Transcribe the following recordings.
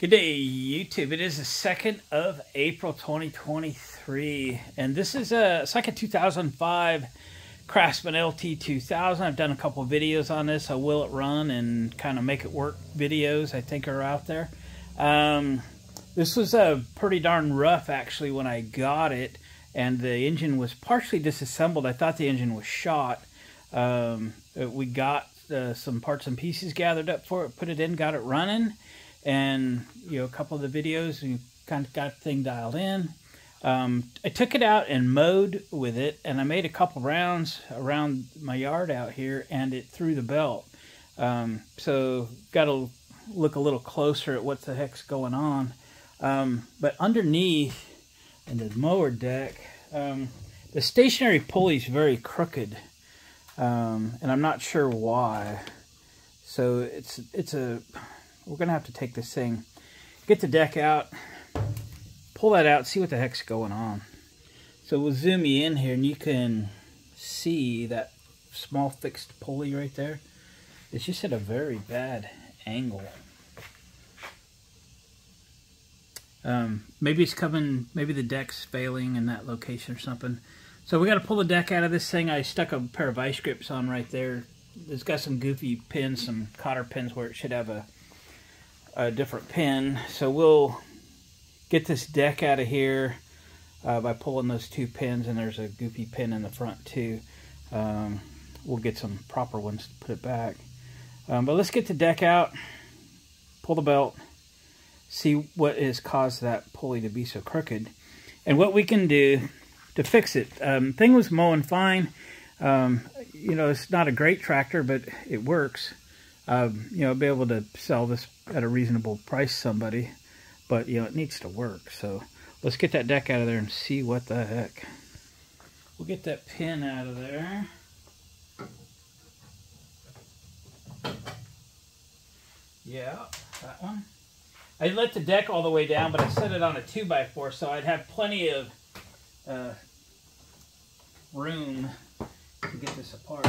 Good day, YouTube. It is the 2nd of April 2023, and this is a, a 2005 Craftsman LT2000. I've done a couple videos on this. I will it run and kind of make it work videos I think are out there. Um, this was a pretty darn rough actually when I got it, and the engine was partially disassembled. I thought the engine was shot. Um, we got uh, some parts and pieces gathered up for it, put it in, got it running, and you know a couple of the videos, and kind of got the thing dialed in. Um, I took it out and mowed with it, and I made a couple rounds around my yard out here, and it threw the belt. Um, so got to look a little closer at what the heck's going on. Um, but underneath in the mower deck, um, the stationary pulley is very crooked, um, and I'm not sure why. So it's it's a we're gonna have to take this thing, get the deck out, pull that out, see what the heck's going on. So we'll zoom you in here and you can see that small fixed pulley right there. It's just at a very bad angle. Um, maybe it's coming, maybe the deck's failing in that location or something. So we got to pull the deck out of this thing. I stuck a pair of vice grips on right there. It's got some goofy pins, some cotter pins where it should have a, a different pin. So we'll get this deck out of here uh, by pulling those two pins, and there's a goofy pin in the front too. Um, we'll get some proper ones to put it back. Um, but let's get the deck out, pull the belt, see what has caused that pulley to be so crooked, and what we can do to fix it. Um, thing was mowing fine. Um, you know, it's not a great tractor, but it works. Um, you know, be able to sell this at a reasonable price somebody but you know it needs to work. So let's get that deck out of there and see what the heck. We'll get that pin out of there. Yeah that one. I let the deck all the way down but I set it on a 2x4 so I'd have plenty of uh, room to get this apart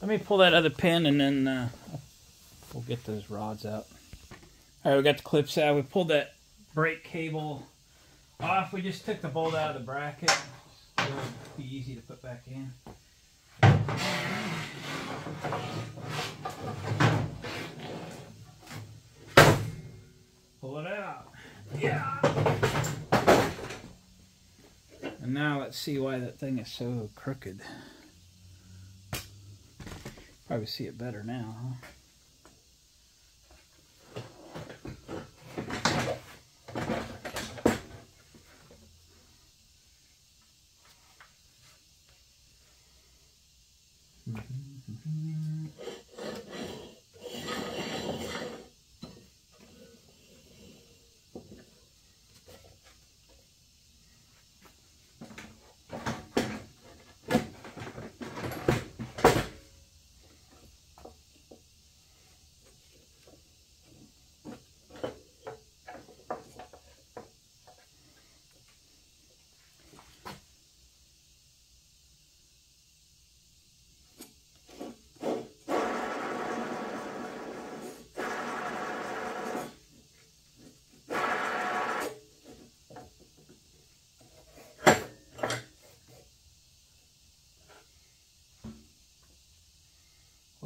Let me pull that other pin and then uh, we'll get those rods out. All right, we got the clips out. We pulled that brake cable off. We just took the bolt out of the bracket. It'll be easy to put back in. Pull it out. Yeah. And now let's see why that thing is so crooked. Probably see it better now, huh? Mm-hmm.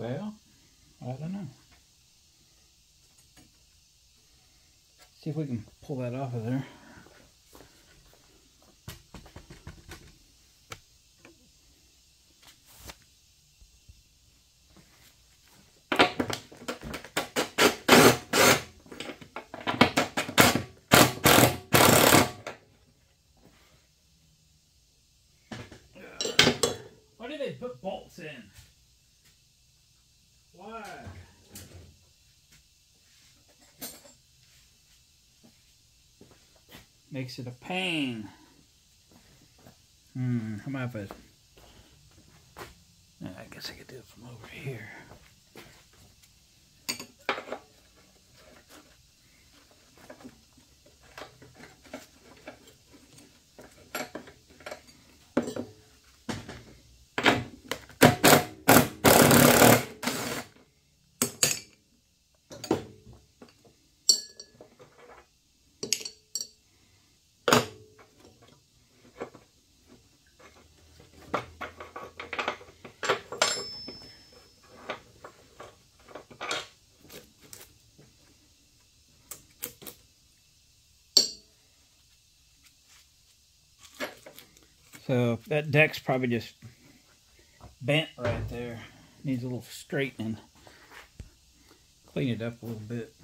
Well, I don't know. See if we can pull that off of there. Why do they put bolts in? Why? Makes it a pain. Hmm, how about if I... I guess I could do it from over here. So that deck's probably just bent right there. Needs a little straightening. Clean it up a little bit.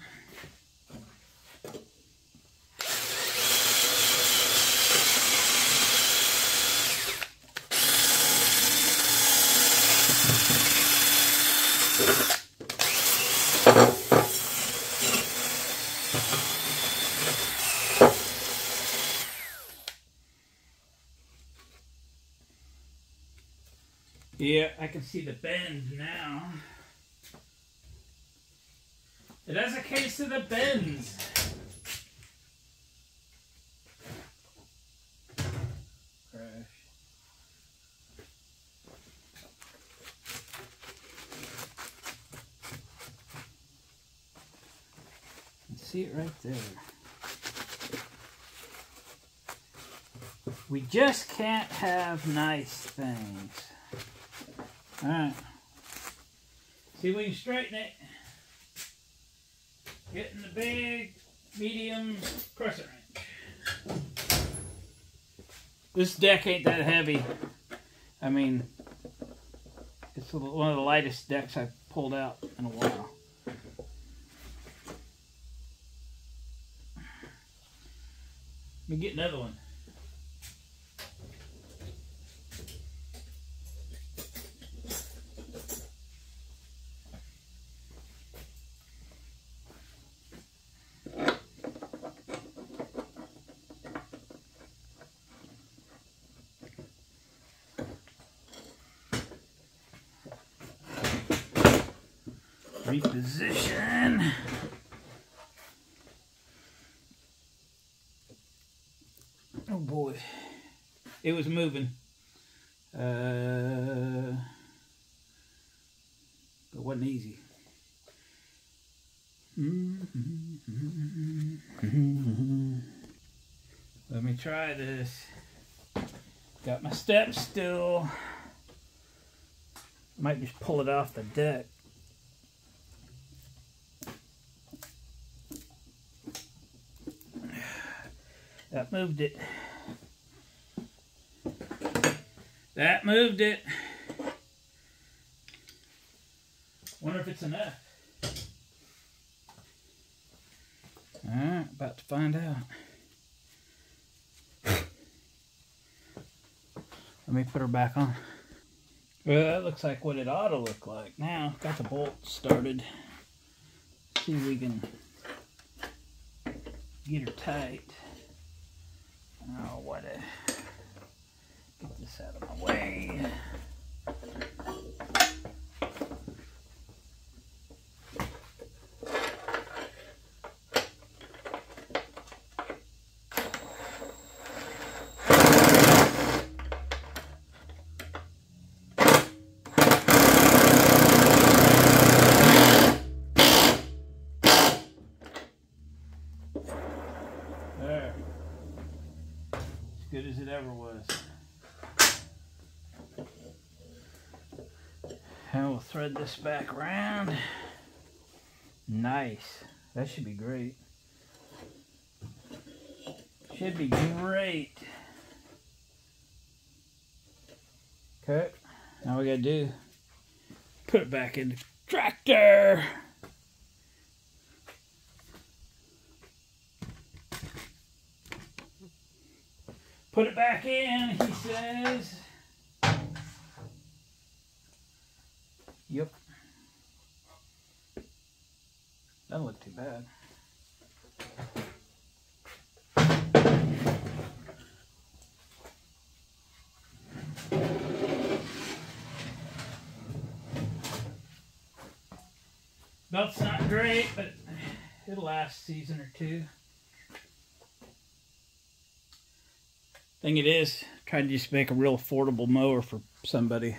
Yeah, I can see the bend now. It has a case of the bends. Crash. See it right there. We just can't have nice things. Alright. See if we can straighten it. Getting the big, medium crescent wrench. This deck ain't that heavy. I mean, it's one of the lightest decks I've pulled out in a while. Let me get another one. Reposition. Oh boy, it was moving. Uh, it wasn't easy. Let me try this. Got my steps still. Might just pull it off the deck. That moved it. That moved it. Wonder if it's enough. Alright, about to find out. Let me put her back on. Well, that looks like what it ought to look like. Now, got the bolt started. See if we can get her tight. Oh, what a... Get this out of my way. Good as it ever was. And we'll thread this back around. Nice. That should be great. Should be great. Okay. Now we gotta do put it back in the tractor. Put it back in, he says. Yep. Doesn't look too bad. Belt's not great, but it'll last a season or two. Thing it is, trying to just make a real affordable mower for somebody.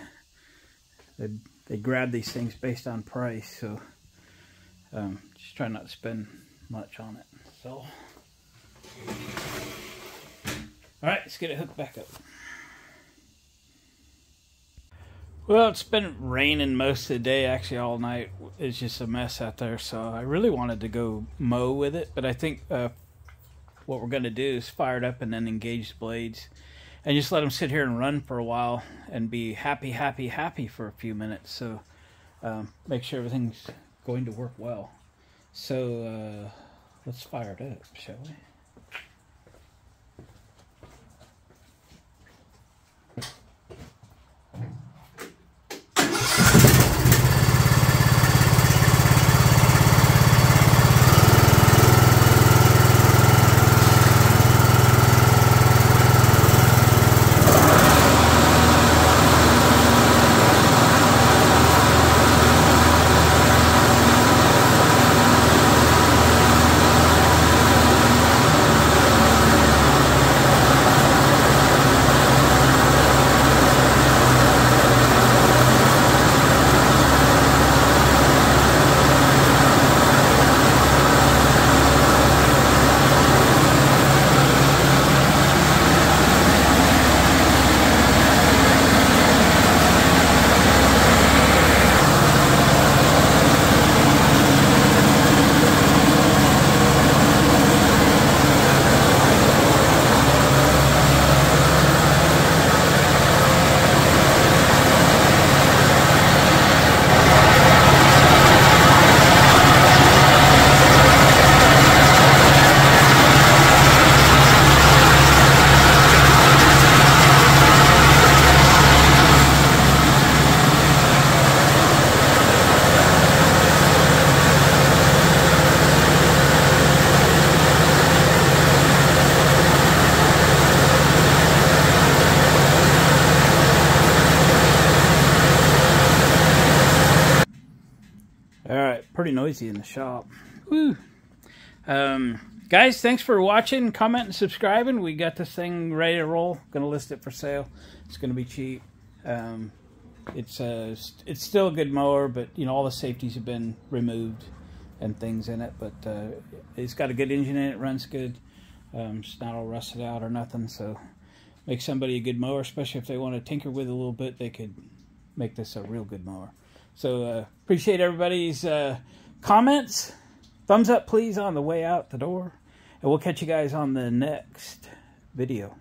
They they grab these things based on price, so um, just try not to spend much on it. So, all right, let's get it hooked back up. Well, it's been raining most of the day, actually all night. It's just a mess out there, so I really wanted to go mow with it, but I think uh, what we're going to do is fire it up and then engage the blades and just let them sit here and run for a while and be happy, happy, happy for a few minutes. So um, make sure everything's going to work well. So uh, let's fire it up, shall we? All right, pretty noisy in the shop. Woo. Um, guys, thanks for watching, commenting, and subscribing. We got this thing ready to roll. To list it for sale. It's to be cheap. Um, it's uh, it's still a good mower, but you know all the safeties have been removed and things in it. But uh, it's got a good engine in it. Runs good. Um, it's not all rusted out or nothing. So make somebody a good mower, especially if they want to tinker with it a little bit. They could make this a real good mower. So uh, appreciate everybody's uh, comments. Thumbs up, please, on the way out the door. And we'll catch you guys on the next video.